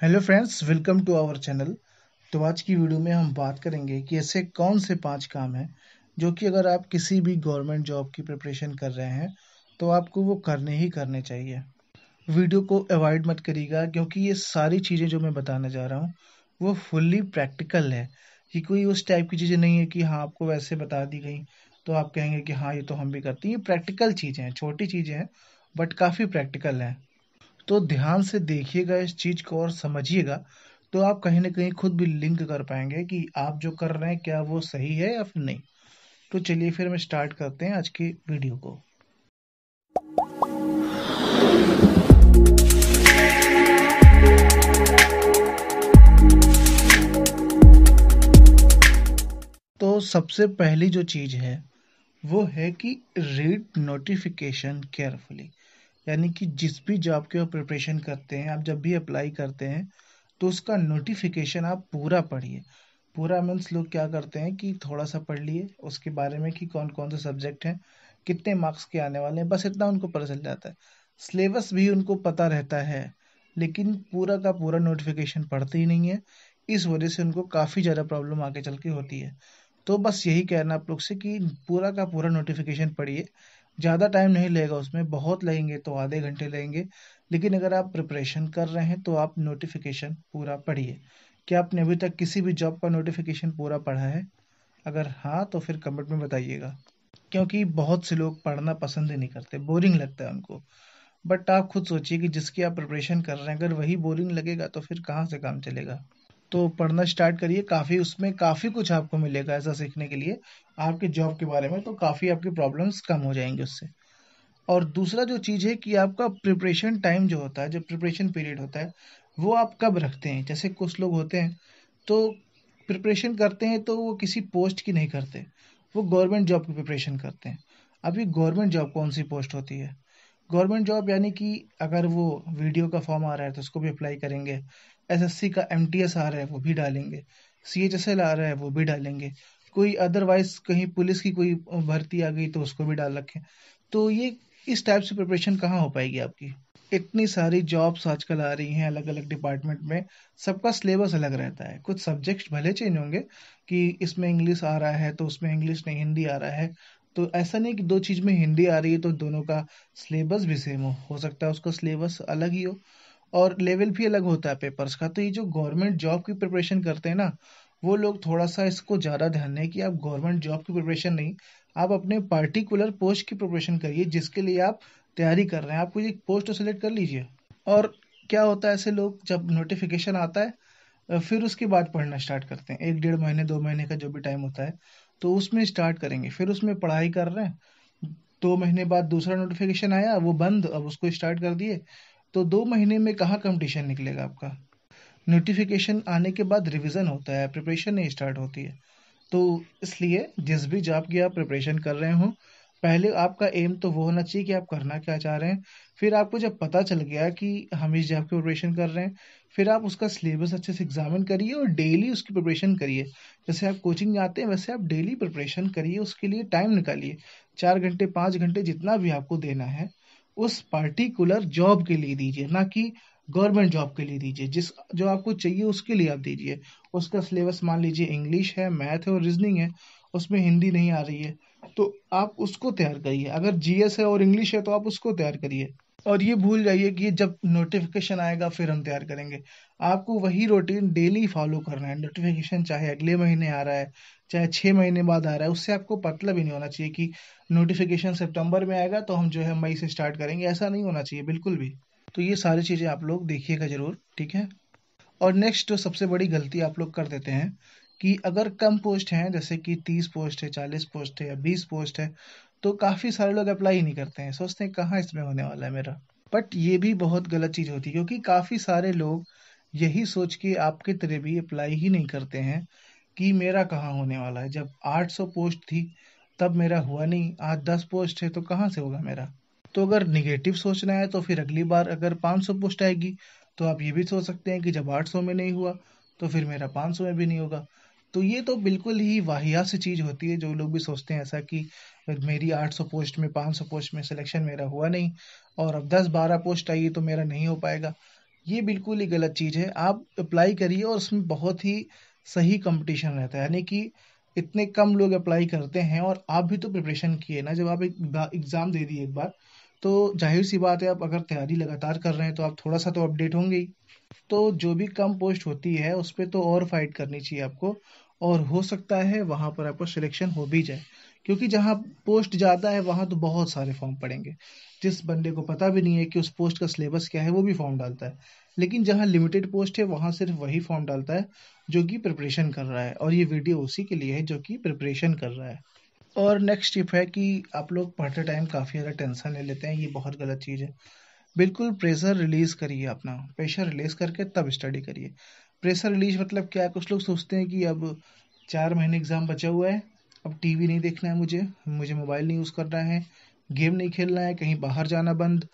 Hello friends welcome to our channel तो आज की वीडियो में हम बात करेंगे कि ऐसे कौन से पाँच काम हैं जो कि अगर आप किसी भी गवर्नमेंट जॉब की प्रिपरेशन कर रहे हैं तो आपको वो करने ही करने चाहिए। वीडियो को अवॉइड मत करिएगा, क्योंकि ये सारी चीज़ें जो मैं बताने जा रहा हूँ, वो फुल्ली प्रैक्टिकल है। कि कोई उस टाइप की चीज़ें नहीं है कि हाँ आपको वैसे बता दी गई तो आप कहेंगे कि हाँ ये तो हम भी करते हैं। ये प्रैक्टिकल चीज़ें हैं, छोटी चीज़ें हैं बट काफ़ी प्रैक्टिकल हैं। तो ध्यान से देखिएगा, इस चीज़ को और समझिएगा तो आप कहीं ना कहीं खुद भी लिंक कर पाएँगे कि आप जो कर रहे हैं, क्या वो सही है या फिर नहीं। तो चलिए फिर हम स्टार्ट करते हैं आज की वीडियो को। तो सबसे पहली जो चीज़ है, वो है कि रीड नोटिफिकेशन केयरफुली यानी कि जिस भी जॉब के प्रिपरेशन करते हैं, आप जब भी अप्लाई करते हैं तो उसका नोटिफिकेशन आप पूरा पढ़िए। पूरा मीन्स लोग क्या करते हैं कि थोड़ा सा पढ़ लिए, उसके बारे में कि कौन कौन से सब्जेक्ट हैं, कितने मार्क्स के आने वाले हैं, बस इतना उनको पता चल जाता है। सिलेबस भी उनको पता रहता है, लेकिन पूरा का पूरा नोटिफिकेशन पढ़ते ही नहीं है। इस वजह से उनको काफ़ी ज़्यादा प्रॉब्लम आगे चल के होती है। तो बस यही कहना आप लोग से कि पूरा का पूरा नोटिफिकेशन पढ़िए ज़्यादा टाइम नहीं लगेगा उसमें, बहुत लगेंगे तो आधे घंटे लगेंगे लेकिन अगर आप प्रिपरेशन कर रहे हैं तो आप नोटिफिकेशन पूरा पढ़िए। क्या आपने अभी तक किसी भी जॉब का नोटिफिकेशन पूरा पढ़ा है? अगर हाँ तो फिर कमेंट में बताइएगा। क्योंकि बहुत से लोग पढ़ना पसंद ही नहीं करते बोरिंग लगता है उनको। बट आप खुद सोचिए कि जिसकी आप प्रिपरेशन कर रहे हैं, अगर वही बोरिंग लगेगा तो फिर कहाँ से काम चलेगा? तो पढ़ना स्टार्ट करिए। काफ़ी उसमें काफ़ी कुछ आपको मिलेगा ऐसा सीखने के लिए, आपके जॉब के बारे में तो काफ़ी आपकी प्रॉब्लम्स कम हो जाएँगे उससे। और दूसरा जो चीज़ है कि आपका प्रिपरेशन टाइम जो होता है जो प्रिपरेशन पीरियड होता है, वो आप कब रखते हैं? जैसे कुछ लोग होते हैं तो प्रिपरेशन करते हैं तो वो किसी पोस्ट की नहीं करते। वो गवर्नमेंट जॉब की प्रिपरेशन करते हैं। अभी गवर्नमेंट जॉब कौन सी पोस्ट होती है? गवर्नमेंट जॉब यानी कि अगर वो वीडियो का फॉर्म आ रहा है तो उसको भी अप्लाई करेंगे। एसएससी का एमटीएस आ रहा है, वो भी डालेंगे। सीएचएसएल आ रहा है, वो भी डालेंगे। कोई अदरवाइज़ कहीं पुलिस की कोई भर्ती आ गई तो उसको भी डाल रखें। तो ये इस टाइप से प्रिपरेशन कहाँ हो पाएगी आपकी? इतनी सारी जॉब्स आजकल आ रही हैं अलग अलग डिपार्टमेंट में। सबका सिलेबस अलग रहता है। कुछ सब्जेक्ट भले चेंज होंगे कि इसमें इंग्लिश आ रहा है तो उसमें इंग्लिश नहीं हिंदी आ रहा है। तो ऐसा नहीं कि दो चीज़ में हिंदी आ रही है तो दोनों का सिलेबस भी सेम हो। हो सकता है उसका सिलेबस अलग ही हो। और लेवल भी अलग होता है पेपर्स का। तो ये जो गवर्नमेंट जॉब की प्रिपरेशन करते हैं ना, वो लोग थोड़ा सा इसको ज़्यादा ध्यान दें कि आप गवर्नमेंट जॉब की प्रिपरेशन नहीं, आप अपने पार्टिकुलर पोस्ट की प्रिपरेशन करिए जिसके लिए आप तैयारी कर रहे हैं। आप कोई एक पोस्ट सेलेक्ट कर लीजिए। और क्या होता है ऐसे लोग, जब नोटिफिकेशन आता है फिर उसके बाद पढ़ना स्टार्ट करते हैं। एक डेढ़ महीने, दो महीने का जो भी टाइम होता है तो उसमें स्टार्ट करेंगे। फिर उसमें पढ़ाई कर रहे हैं, दो महीने बाद दूसरा नोटिफिकेशन आया, वो बंद, अब उसको स्टार्ट कर दिए। तो दो महीने में कहाँ कंपटीशन निकलेगा आपका? नोटिफिकेशन आने के बाद रिवीजन होता है प्रिपरेशन नहीं स्टार्ट होती है। तो इसलिए जिस भी जॉब की आप प्रिपरेशन कर रहे हो, पहले आपका एम तो वो होना चाहिए कि आप करना क्या चाह रहे हैं। फिर आपको जब पता चल गया कि हम इस जॉब की प्रिपरेशन कर रहे हैं, फिर आप उसका सिलेबस अच्छे से एग्जामिन करिए और डेली उसकी प्रिपरेशन करिए। जैसे आप कोचिंग जाते हैं, वैसे आप डेली प्रिपरेशन करिए, उसके लिए टाइम निकालिए। चार घंटे, पाँच घंटे जितना भी आपको देना है उस पार्टिकुलर जॉब के लिए दीजिए, ना कि गवर्नमेंट जॉब के लिए दीजिए। जिस, जो आपको चाहिए उसके लिए आप दीजिए। उसका सिलेबस मान लीजिए इंग्लिश है मैथ है और रीजनिंग है, उसमें हिंदी नहीं आ रही है तो आप उसको तैयार करिए। अगर जीएस है और इंग्लिश है तो आप उसको तैयार करिए। और ये भूल जाइए कि जब नोटिफिकेशन आएगा, फिर हम तैयार करेंगे। आपको वही रूटीन डेली फॉलो करना है। नोटिफिकेशन चाहे अगले महीने आ रहा है, चाहे छः महीने बाद आ रहा है, उससे आपको मतलब ही नहीं होना चाहिए कि नोटिफिकेशन सितंबर में आएगा तो हम जो है मई से स्टार्ट करेंगे। ऐसा नहीं होना चाहिए, बिल्कुल भी। तो ये सारी चीज़ें आप लोग देखिएगा ज़रूर, ठीक है? और नेक्स्ट जो सबसे बड़ी गलती आप लोग कर देते हैं कि अगर कम पोस्ट हैं, जैसे कि तीस पोस्ट है, चालीस पोस्ट है या बीस पोस्ट है तो काफ़ी सारे लोग अप्लाई नहीं करते हैं। सोचते हैं कहाँ इसमें होने वाला है मेरा। बट ये भी बहुत गलत चीज़ होती है, क्योंकि काफ़ी सारे लोग यही सोच के आपके तरह भी अप्लाई ही नहीं करते हैं कि मेरा कहाँ होने वाला है। जब 800 पोस्ट थी, तब मेरा हुआ नहीं। आज 10 पोस्ट है तो कहाँ से होगा मेरा? तो अगर निगेटिव सोचना है तो फिर अगली बार अगर 500 पोस्ट आएगी तो आप ये भी सोच सकते हैं कि जब 800 में नहीं हुआ तो फिर मेरा 500 में भी नहीं होगा। तो ये तो बिल्कुल ही वाहिया सी चीज़ होती है, जो लोग भी सोचते हैं ऐसा कि मेरी 800 पोस्ट में 500 पोस्ट में सिलेक्शन मेरा हुआ नहीं, और अब 10-12 पोस्ट आई तो मेरा नहीं हो पाएगा। ये बिल्कुल ही गलत चीज़ है। आप अप्लाई करिए और उसमें बहुत ही सही कंपटीशन रहता है। यानी कि इतने कम लोग अप्लाई करते हैं और आप भी तो प्रिपरेशन किए ना, जब आप एक एग्ज़ाम दे दिए एक बार तो ज़ाहिर सी बात है आप अगर तैयारी लगातार कर रहे हैं तो आप थोड़ा सा तो अपडेट होंगे ही। तो जो भी कम पोस्ट होती है, उस पर तो और फाइट करनी चाहिए आपको और हो सकता है वहाँ पर आपको सिलेक्शन हो भी जाए। क्योंकि जहाँ पोस्ट ज़्यादा है, वहाँ तो बहुत सारे फॉर्म पड़ेंगे। जिस बंदे को पता भी नहीं है कि उस पोस्ट का सिलेबस क्या है, वो भी फॉर्म डालता है। लेकिन जहाँ लिमिटेड पोस्ट है, वहाँ सिर्फ़ वही फॉर्म डालता है, जो कि प्रिपरेशन कर रहा है। और ये वीडियो उसी के लिए है, जो कि प्रिपरेशन कर रहा है। और नेक्स्ट टिप है कि आप लोग पढ़ते टाइम काफ़ी ज़्यादा टेंशन ले लेते हैं, ये बहुत गलत चीज़ है। बिल्कुल प्रेशर रिलीज़ करिए अपना। प्रेशर रिलीज़ करके तब स्टडी करिए। प्रेशर रिलीज़ मतलब क्या है? कुछ लोग सोचते हैं कि अब चार महीने एग्ज़ाम बचा हुआ है अब टीवी नहीं देखना है मुझे मुझे मोबाइल नहीं यूज़ करना है गेम नहीं खेलना है, कहीं बाहर जाना बंद।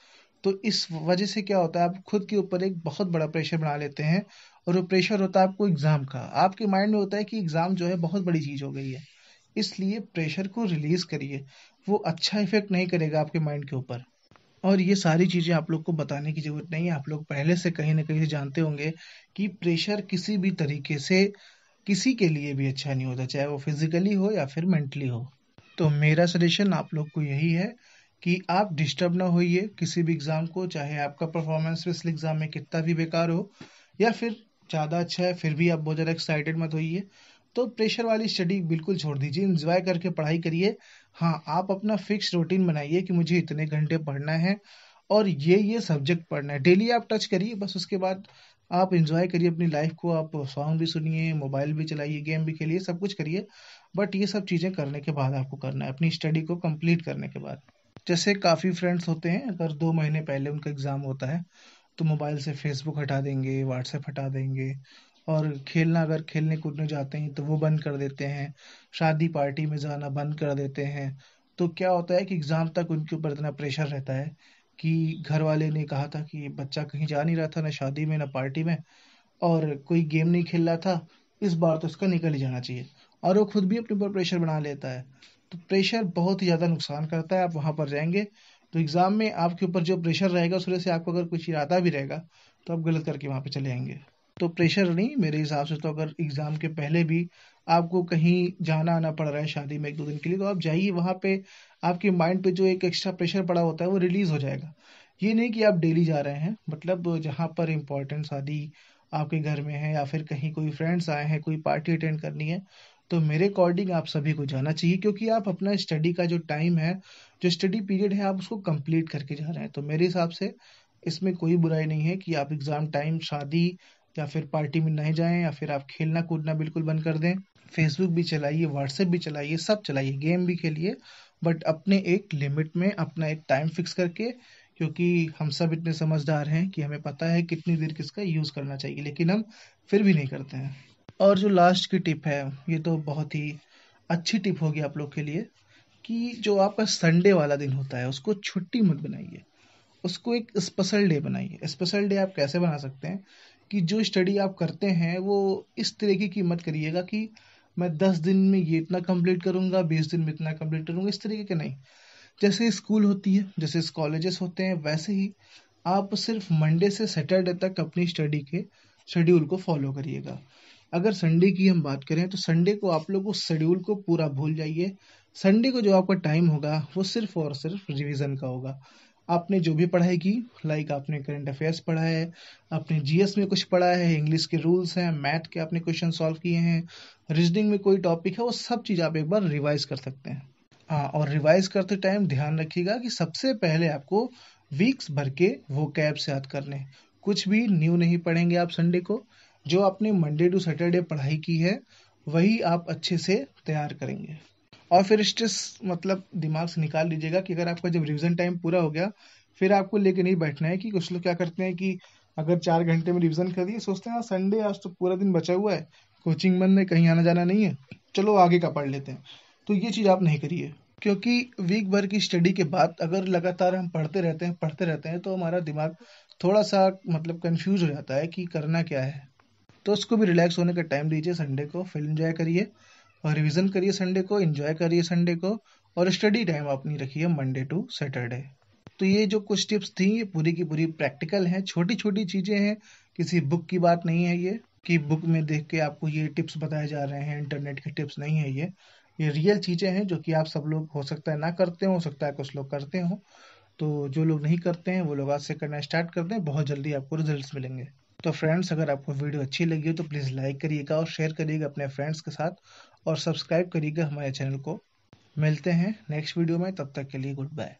तो इस वजह से क्या होता है, आप खुद के ऊपर एक बहुत बड़ा प्रेशर बना लेते हैं और वो प्रेशर होता है आपको एग्ज़ाम का। आपके माइंड में होता है कि एग्ज़ाम जो है बहुत बड़ी चीज़ हो गई है। इसलिए प्रेशर को रिलीज़ करिए। वो अच्छा इफ़ेक्ट नहीं करेगा आपके माइंड के ऊपर। और ये सारी चीज़ें आप लोग को बताने की ज़रूरत नहीं है। आप लोग पहले से कहीं ना कहीं जानते होंगे कि प्रेशर किसी भी तरीके से किसी के लिए भी अच्छा नहीं होता, चाहे वो फिजिकली हो या फिर मेंटली हो। तो मेरा सजेशन आप लोग को यही है कि आप डिस्टर्ब ना होइए किसी भी एग्ज़ाम को, चाहे आपका परफॉर्मेंस पिछले एग्ज़ाम में कितना भी बेकार हो, या फिर ज़्यादा अच्छा है, फिर भी आप बहुत ज़्यादा एक्साइटेड मत होइए। तो प्रेशर वाली स्टडी बिल्कुल छोड़ दीजिए इंजॉय करके पढ़ाई करिए। हाँ आप अपना फिक्स रूटीन बनाइए कि मुझे इतने घंटे पढ़ना है, और ये ये सब्जेक्ट पढ़ना है। डेली आप टच करिए, बस उसके बाद आप इंजॉय करिए अपनी लाइफ को, आप सॉन्ग भी सुनिए मोबाइल भी चलाइए गेम भी खेलिए, सब कुछ करिए। बट ये सब चीज़ें करने के बाद आपको करना है, अपनी स्टडी को कंप्लीट करने के बाद। जैसे काफ़ी फ्रेंड्स होते हैं, अगर दो महीने पहले उनका एग्ज़ाम होता है तो मोबाइल से फेसबुक हटा देंगे व्हाट्सएप हटा देंगे। और खेलना, अगर खेलने कूदने जाते हैं तो वो बंद कर देते हैं। शादी पार्टी में जाना बंद कर देते हैं। तो क्या होता है कि एग्ज़ाम तक उनके ऊपर इतना प्रेशर रहता है कि घर वाले ने कहा था कि बच्चा कहीं जा नहीं रहा था, ना शादी में, ना पार्टी में और कोई गेम नहीं खेल रहा था, इस बार तो इसका निकल ही जाना चाहिए। और वो खुद भी अपने ऊपर प्रेशर बना लेता है। तो प्रेशर बहुत ही ज़्यादा नुकसान करता है, आप वहाँ पर जाएँगे तो एग्ज़ाम में आपके ऊपर जो प्रेशर रहेगा, उस वजह से आपको अगर कुछ इरादा भी रहेगा तो आप गलत करके वहाँ पर चले आएँगे। तो प्रेशर नहीं, मेरे हिसाब से तो अगर एग्ज़ाम के पहले भी आपको कहीं जाना आना पड़ रहा है शादी में एक दो दिन के लिए तो आप जाइए वहाँ पे। आपके माइंड पे जो एक एक्स्ट्रा प्रेशर पड़ा होता है, वो रिलीज़ हो जाएगा। ये नहीं कि आप डेली जा रहे हैं मतलब जहाँ पर इम्पोर्टेंट शादी आपके घर में है या फिर कहीं कोई फ्रेंड्स आए हैं, कोई पार्टी अटेंड करनी है तो मेरे अकॉर्डिंग आप सभी को जाना चाहिए, क्योंकि आप अपना स्टडी का जो टाइम है, जो स्टडी पीरियड है, आप उसको कंप्लीट करके जा रहे हैं। तो मेरे हिसाब से इसमें कोई बुराई नहीं है कि आप एग्ज़ाम टाइम शादी या फिर पार्टी में नहीं जाएँ या फिर आप खेलना कूदना बिल्कुल बंद कर दें। फेसबुक भी चलाइए व्हाट्सएप भी चलाइए, सब चलाइए गेम भी खेलिए बट अपने एक लिमिट में अपना एक टाइम फिक्स करके, क्योंकि हम सब इतने समझदार हैं कि हमें पता है कितनी देर किसका यूज़ करना चाहिए, लेकिन हम फिर भी नहीं करते हैं। और जो लास्ट की टिप है, ये तो बहुत ही अच्छी टिप होगी आप लोग के लिए, कि जो आपका संडे वाला दिन होता है, उसको छुट्टी मत बनाइए। उसको एक स्पेशल डे बनाइए। स्पेशल डे आप कैसे बना सकते हैं कि जो स्टडी आप करते हैं, वो इस तरीके की मत करिएगा कि मैं दस दिन में ये इतना कंप्लीट करूँगा, बीस दिन में इतना कंप्लीट करूँगा, इस तरीके के नहीं। जैसे स्कूल होती है, जैसे कॉलेजेस होते हैं, वैसे ही आप सिर्फ़ मंडे से सैटरडे तक अपनी स्टडी के शेड्यूल को फॉलो करिएगा। अगर संडे की हम बात करें तो संडे को आप लोग उस शेड्यूल को पूरा भूल जाइए। संडे को जो आपका टाइम होगा, वो सिर्फ़ और सिर्फ़ रिवीजन का होगा। आपने जो भी पढ़ाई की लाइक आपने करंट अफेयर्स पढ़ा है, आपने जीएस में कुछ पढ़ा है इंग्लिश के रूल्स हैं मैथ के आपने क्वेश्चन सॉल्व किए हैं रीजनिंग में कोई टॉपिक है, वो सब चीज़ आप एक बार रिवाइज कर सकते हैं। हाँ और रिवाइज करते टाइम ध्यान रखिएगा कि सबसे पहले आपको वीक्स भर के वो कैब से याद करने कुछ भी न्यू नहीं पढ़ेंगे आप संडे को, जो आपने मंडे टू सैटरडे पढ़ाई की है, वही आप अच्छे से तैयार करेंगे। और फिर स्ट्रेस मतलब दिमाग से निकाल लीजिएगा कि अगर आपका जब रिविजन टाइम पूरा हो गया, फिर आपको लेके नहीं बैठना है कि कुछ लोग क्या करते हैं कि अगर चार घंटे में रिविजन कर दिए, सोचते हैं संडे आज तो पूरा दिन बचा हुआ है कोचिंग बंद है कहीं आना जाना नहीं है, चलो आगे का पढ़ लेते हैं। तो ये चीज़ आप नहीं करिए, क्योंकि वीक भर की स्टडी के बाद अगर लगातार हम पढ़ते रहते हैं, पढ़ते रहते हैं तो हमारा दिमाग थोड़ा सा मतलब कंफ्यूज हो जाता है कि करना क्या है। तो उसको भी रिलैक्स होने का टाइम दीजिए संडे को फ़िल्म इंजॉय करिए। और रिवीजन करिए संडे को एंजॉय करिए संडे को, और स्टडी टाइम अपनी रखिए मंडे टू सैटरडे तो ये जो कुछ टिप्स थी, ये पूरी की पूरी प्रैक्टिकल हैं छोटी छोटी चीज़ें हैं, किसी बुक की बात नहीं है ये, कि बुक में देख के आपको ये टिप्स बताए जा रहे हैं इंटरनेट के टिप्स नहीं है ये। ये रियल चीज़ें हैं जो कि आप सब लोग, हो सकता है ना करते हो सकता है कुछ लोग करते हो तो जो लोग नहीं करते हैं, वो लोग आज से करना स्टार्ट करते हैं बहुत जल्दी आपको रिज़ल्ट मिलेंगे। तो फ्रेंड्स अगर आपको वीडियो अच्छी लगी हो तो प्लीज़ लाइक करिएगा और शेयर करिएगा अपने फ्रेंड्स के साथ और सब्सक्राइब करिएगा हमारे चैनल को। मिलते हैं नेक्स्ट वीडियो में, तब तक के लिए गुड बाय।